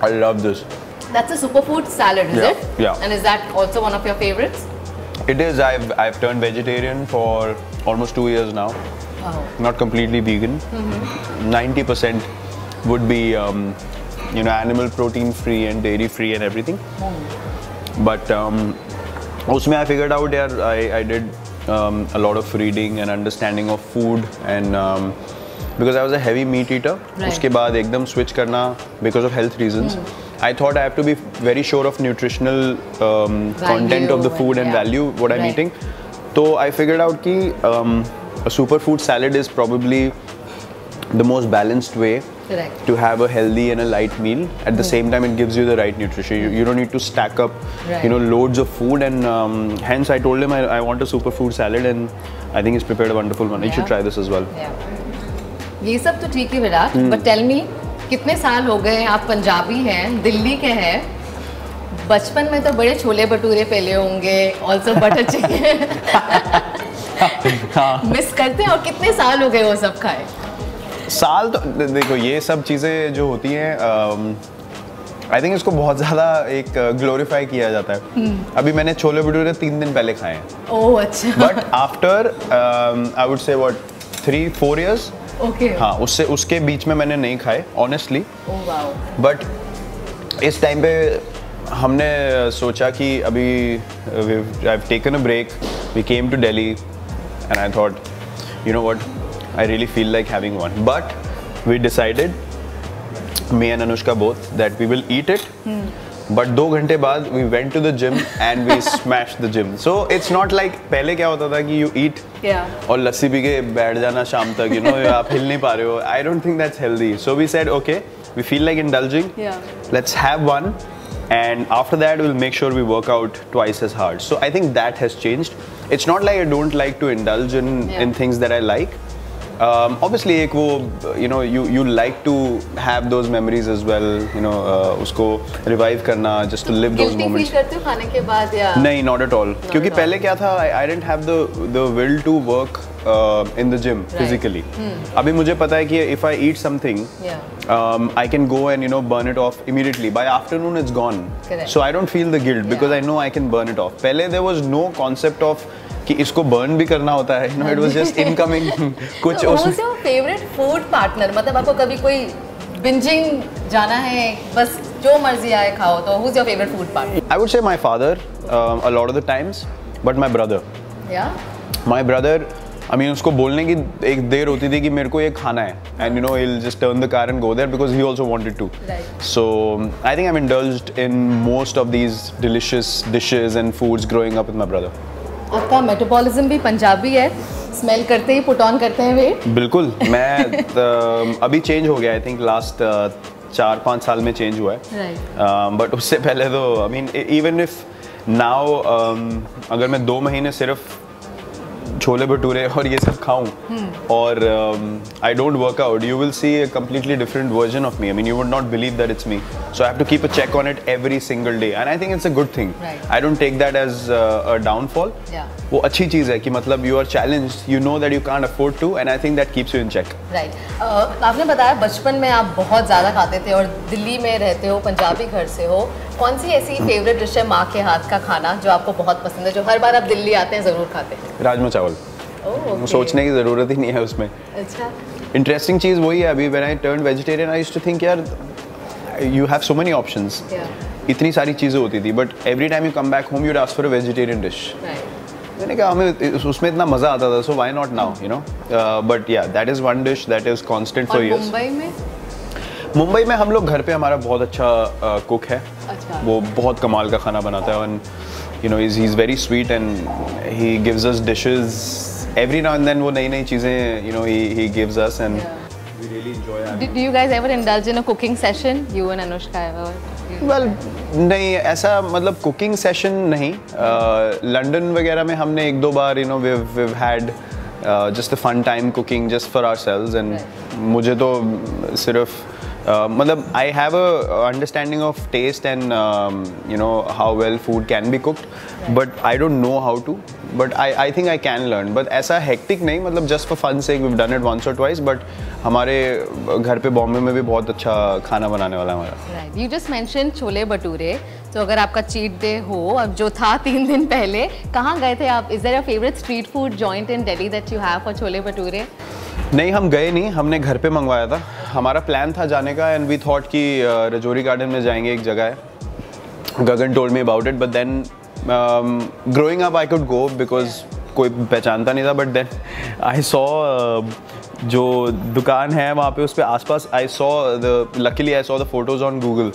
I love this. That's a superfood salad, is Yeah, it? yeah. And is that also one of your favorites? It is. I've I've turned vegetarian for almost two years now. Wow. Not completely vegan. Ninety percent would be, um, you know, animal protein free and dairy free and everything. But um, उसमें I figured out यार I I did um, a lot of reading and understanding of food and um, because I was a heavy meat eater. Right. उसके बाद एकदम switch करना because of health reasons. I thought I have to be very sure of nutritional um, content of the Value food and- and yeah. value what I'm Right. eating. So I figured out कि um, a superfood salad is probably the most balanced way Correct. to have a healthy and a light meal. At the same time, it gives you the right nutrition. You, you don't need to stack up, Right. you know, loads of food. And um, hence, I told him I, I want a superfood salad, and I think he's prepared a wonderful one. You should Yeah. try this as well. Yeah. ये सब तो ठीक है Virat Hmm. But tell me कितने साल हो गए आप पंजाबी हैं दिल्ली के हैं? बचपन में तो बड़े छोले भटूरे पहले होंगे ऑल्सो बटर चिकन मिस करते हैं और कितने साल हो गए वो सब खाए? साल तो देखो ये सब चीज़ें जो होती हैं आई थिंक इसको बहुत ज़्यादा एक ग्लोरीफाई किया जाता है। अभी मैंने छोले भटूरे तीन दिन पहले खाए हैं। ओह अच्छा। But after I would say what three four years okay हाँ उससे उसके बीच में मैंने नहीं खाए ऑनेस्टली बट इस टाइम पे हमने सोचा कि अभी I taken a break we came to Delhi and I thought you know what I really feel like having one but we decided me and Anushka both that we will eat it. But दो घंटे बाद we went to the gym and we smash the gym so it's not like पहले क्या होता था कि you eat और लस्सी P के बैठ जाना शाम तक यू नो आप हिल नहीं पा रहे हो। I don't think that's healthy so we said okay we feel like indulging let's have one and after that will make sure we work out twice is hard so I think that has changed it's not like I don't like to indulge in in things that I like Um, obviously एक वो you know you you like to have those memories as well you know uh, उसको revive करना just to live those guilty feel moments करते हो खाने के बाद या नहीं नॉट एट ऑल क्योंकि at all. पहले क्या था I didn't have the the will to work in the gym physically अभी मुझे पता है कि if I eat something Yeah. um, I can go and you know burn it off immediately. By afternoon, it's gone. Correct. So I don't feel the guilt because Yeah. I know I can burn it off. पहले there was no concept of कि इसको burn भी करना होता है. It was just incoming. कुछ तो उस favorite food partner मतलब आपको कभी कोई बिंजिंग जाना है बस जो मर्ज़ी आए खाओ तो who's your favorite food partner I would say my father um, a lot of the times, but my brother. yeah My brother, I mean उसको बोलने की एक देर होती थी कि मेरे को ये खाना है and you know he'll just turn the car and go there because he also wanted to. Right. So I think I'm indulged in most of these delicious dishes and foods growing up with my brother. आपका metabolism भी पंजाबी है smell करते ही put on करते हैं wait बिल्कुल मैं uh, अभी change हो गया आई थिंक लास्ट चार पाँच साल में चेंज हुआ है। बट उससे पहले तो I mean even if now अगर मैं दो महीने सिर्फ़ छोले भटूरे और ये सब खाऊं। हम्म। और I don't work out you will see a completely different version of me I mean you would not believe that it's me so I have to keep a check on it every single day and I think it's a good thing I don't take that as a downfall वो अच्छी चीज़ है कि मतलब you are challenge you know that you can afford to and I think that keeps you in check right आपने बताया बचपन में आप बहुत ज़्यादा खाते थे और दिल्ली में रहते हो पंजाबी घर से हो कौन सी ऐसी फेवरेट डिश है माँ के हाथ का खाना जो आपको बहुत पसंद है जो हर बार आप दिल्ली आते हैं ज़रूर खाते हैं? राजमा चावल। ओह okay. सोचने की ज़रूरत ही नहीं है उसमें। अच्छा। इंटरेस्टिंग चीज़ वही है अभी when I turn vegetarian I used to think यार you have so many options इतनी सारी चीज़ें होती थी but every time you come back home you'd ask for a vegetarian dish मैंने कहा हमें उसमें इतना मज़ा आता था so why not now you know but yeah that is one dish that is constant for years Mumbai में? मुंबई में हम लोग घर पे हमारा बहुत अच्छा कुक uh, है। वो बहुत कमाल का खाना बनाता है and you know is he is very sweet and he gives us dishes every now and then वो नई नई चीज़ें you know he gives us and we really enjoy Do, do you guys ever indulge in a cooking session? You and Anushka ever? Well नहीं ऐसा मतलब cooking session नहीं London वगैरह में हमने एक दो बार you know we we had just a fun time cooking just for ourselves and मुझे तो सिर्फ़ uh, मतलब I have a understanding of taste and you know how well food can be cooked but I don't know how to but I I think I can learn but ऐसा hectic नहीं मतलब just for fun से we done it once और twice but हमारे घर पे बॉम्बे में भी बहुत अच्छा खाना बनाने वाला है हमारा you just mention chole bhature. तो अगर आपका चीट डे हो अब जो था तीन दिन पहले कहाँ गए थे आप? Is there a favourite street food joint in Delhi that you have for chole bhature? नहीं हम गए नहीं. हमने घर पे मंगवाया था। हमारा प्लान था जाने का एंड वी थॉट कि रजौरी गार्डन में जाएँगे एक जगह है। Gagan told me about it but then growing up I could go because कोई पहचानता नहीं था बट देन आई सॉ जो दुकान है वहाँ पे उस पर आस पास I saw the luckily I saw the photos on Google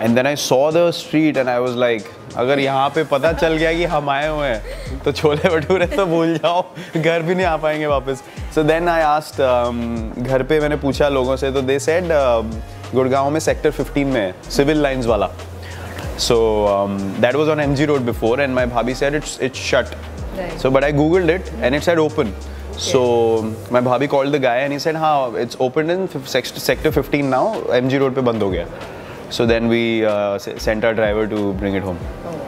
and then I saw the street and I was like अगर यहाँ पे पता चल गया कि हम आए हुए हैं तो छोले भटूरे तो भूल जाओ घर भी नहीं आ पाएँगे वापस. सो देन आई आस्ट घर पे मैंने पूछा लोगों से तो दे सेड गुड़गांव में सेक्टर 15 में सिविल लाइंस वाला। So that was on MG road before and my bhabhi said it's it's shut so but I googled it and it's at open so my bhabhi called the guy and he said how it's open in sector 15 now MG road पे बंद हो गया। So then we sent our driver to bring it home